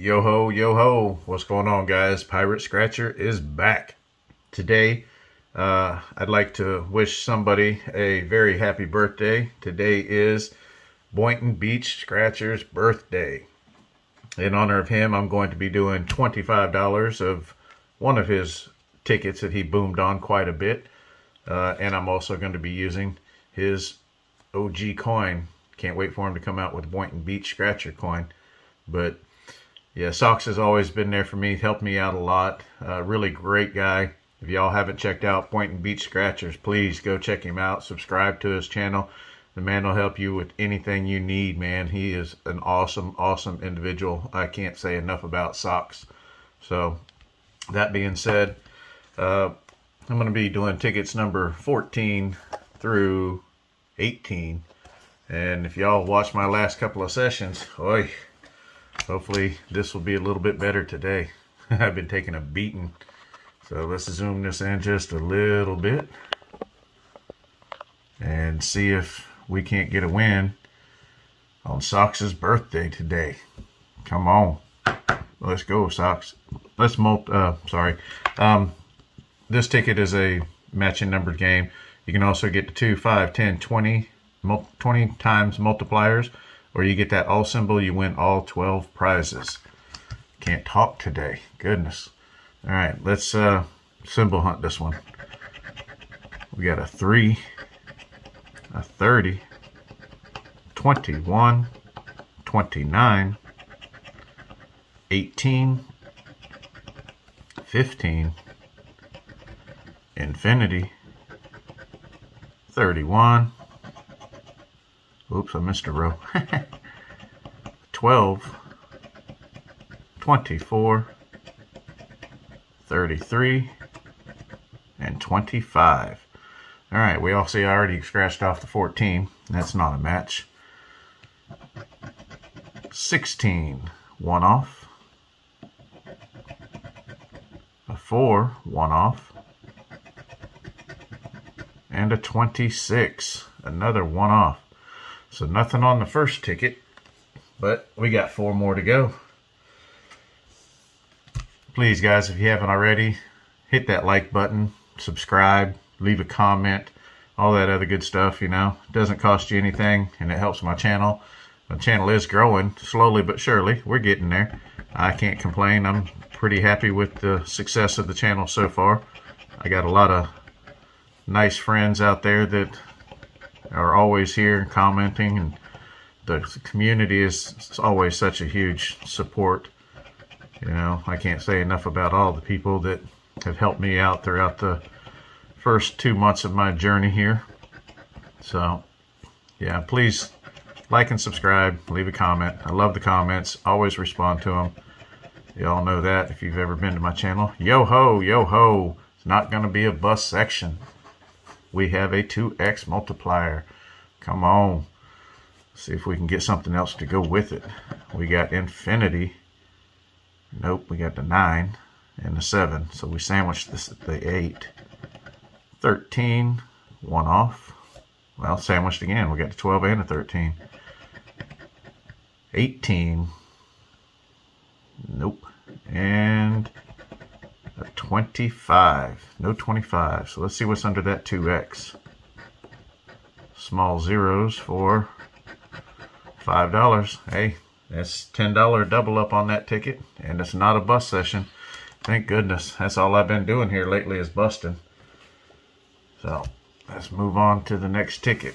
Yo ho, yo ho. What's going on, guys? Pirate Scratcher is back. Today, uh, I'd like to wish somebody a very happy birthday. Today is Boynton Beach Scratcher's birthday. In honor of him, I'm going to be doing $25 of one of his tickets that he boomed on quite a bit. Uh, and I'm also going to be using his OG coin. Can't wait for him to come out with Boynton Beach Scratcher coin. But yeah, Socks has always been there for me, helped me out a lot. Uh, really great guy. If y'all haven't checked out and Beach Scratchers, please go check him out. Subscribe to his channel. The man will help you with anything you need, man. He is an awesome, awesome individual. I can't say enough about Socks. So, that being said, uh, I'm going to be doing tickets number 14 through 18. And if y'all watch my last couple of sessions, oi, hopefully this will be a little bit better today. I've been taking a beating. So let's zoom this in just a little bit and see if we can't get a win on Socks's birthday today. Come on. Let's go, Socks. Let's multi, uh, sorry. Um, this ticket is a matching numbered game. You can also get the 2, 5, 10, 20, 20 times multipliers, or you get that all symbol, you win all 12 prizes. Can't talk today. Goodness. All right, let's uh, symbol hunt this one. We got a 3, a 30, 21, 29, 18, 15, infinity, 31, oops, I missed a row, 12, 24, 33, and 25. All right, we all see I already scratched off the 14. That's not a match. 16, one off. A 4, one off. And a 26, another one off. So nothing on the first ticket, but we got four more to go. Please, guys, if you haven't already, hit that like button, subscribe, leave a comment, all that other good stuff, you know. It doesn't cost you anything, and it helps my channel. My channel is growing slowly but surely. We're getting there. I can't complain. I'm pretty happy with the success of the channel so far. I got a lot of nice friends out there that are always here and commenting and the community is always such a huge support. You know, I can't say enough about all the people that have helped me out throughout the first two months of my journey here. So, yeah, please like and subscribe, leave a comment. I love the comments, always respond to them. Y'all know that if you've ever been to my channel. Yo ho, yo ho. It's not going to be a bus section. We have a 2x multiplier. Come on. See if we can get something else to go with it. We got infinity. Nope, we got the 9 and the 7. So we sandwiched this, the 8. 13, one off. Well, sandwiched again. We got the 12 and the 13. 18. Nope. And a 25. No 25. So let's see what's under that 2x. Small zeros for $5. Hey, that's $10 double up on that ticket. And it's not a bus session. Thank goodness. That's all I've been doing here lately is busting. So let's move on to the next ticket.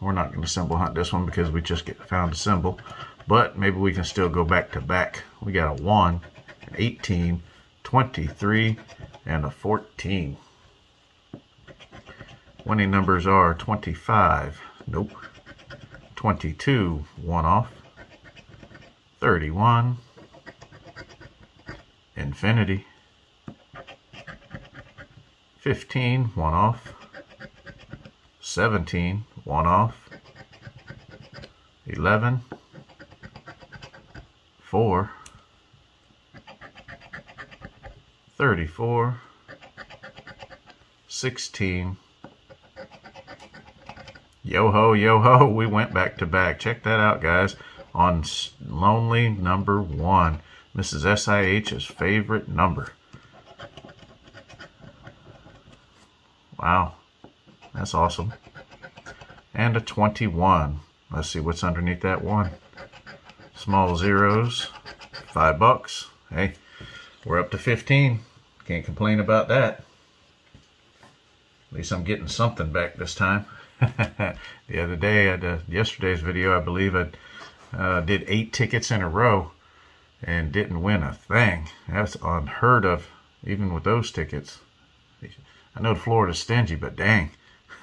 We're not going to symbol hunt this one because we just get found a symbol. But maybe we can still go back to back. We got a 1, an 18, 23, and a 14. Winning numbers are 25. Nope. 22, one off. 31. Infinity. 15, one off. 17, one off. 11, 4, 34, 16. Yo ho, yo ho, we went back to back. Check that out, guys. on lonely number one. Mrs. SIH's favorite number. Wow, that's awesome. And a 21. Let's see what's underneath that one. Small zeros, five bucks. Hey, we're up to 15. Can't complain about that. At least I'm getting something back this time. the other day, uh, yesterday's video, I believe I uh, did eight tickets in a row and didn't win a thing. That's unheard of, even with those tickets. I know Florida's stingy, but dang.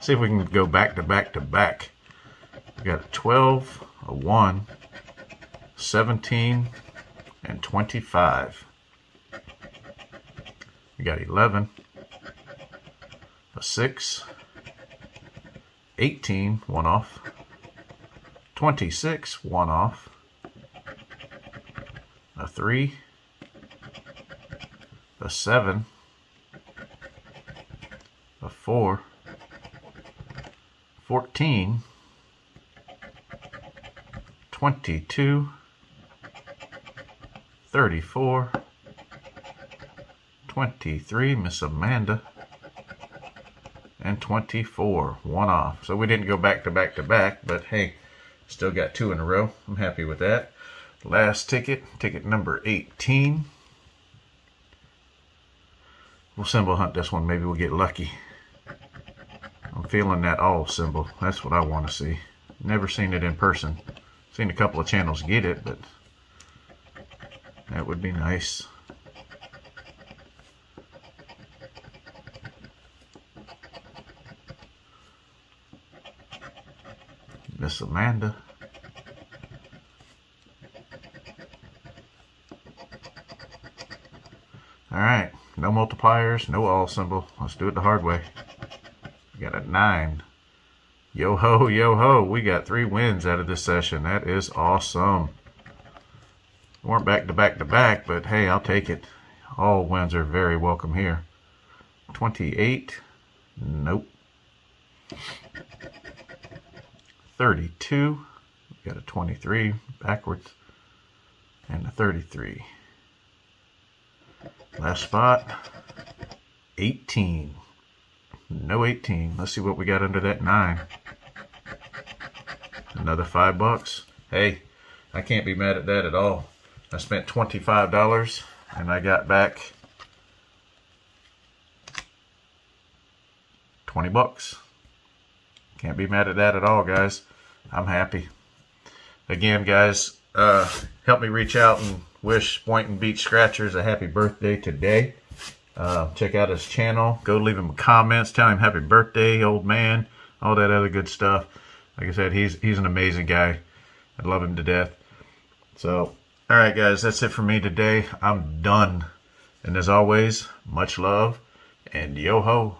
See if we can go back to back to back. We got a 12, a 1, 17, and 25. We got 11, a 6, 18, one off, 26, one off, a 3, a 7, a 4, 14, 22, 34, 23, Miss Amanda, and 24, one off. So we didn't go back to back to back, but hey, still got two in a row. I'm happy with that. Last ticket, ticket number 18. We'll symbol hunt this one. Maybe we'll get lucky. I'm feeling that all symbol. That's what I want to see. Never seen it in person. Seen a couple of channels get it, but that would be nice. Miss Amanda. All right, no multipliers, no all symbol. Let's do it the hard way. We got a nine. Yo ho, yo ho. We got three wins out of this session. That is awesome. Weren't back to back to back, but hey, I'll take it. All wins are very welcome here. 28. Nope. 32. We got a 23 backwards. And a 33. Last spot. 18. No 18. Let's see what we got under that 9. Another 5 bucks. Hey, I can't be mad at that at all. I spent $25 and I got back 20 bucks. Can't be mad at that at all, guys. I'm happy. Again, guys, uh, help me reach out and wish Boynton Beach Scratchers a happy birthday today. Uh, check out his channel. Go leave him comments. Tell him happy birthday, old man. All that other good stuff. Like I said, he's he's an amazing guy. I love him to death. So, all right, guys, that's it for me today. I'm done. And as always, much love and yo ho.